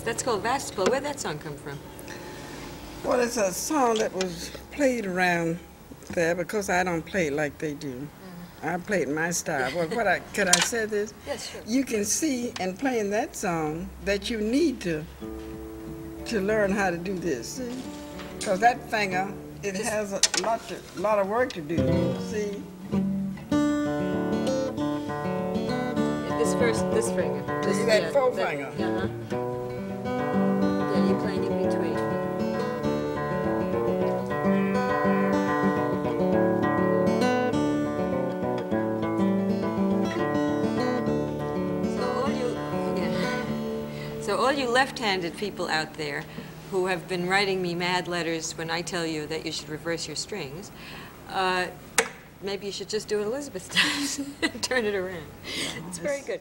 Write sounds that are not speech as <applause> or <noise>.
that's called Vastopol. Where'd that song come from? Well, it's a song that was played around there because I don't play it like they do. I play it in my style. Well, what I could I say this? <laughs> Yes, sure. You can see in playing that song that you need to to learn how to do this. See, because that finger it has a lot to, lot of work to do. See, This first, this finger. This, You got four finger. Uh-huh. Yeah, So all you left-handed people out there who have been writing me mad letters when I tell you that you should reverse your strings, uh, maybe you should just do what Elizabeth <laughs> does and turn it around. It's very good.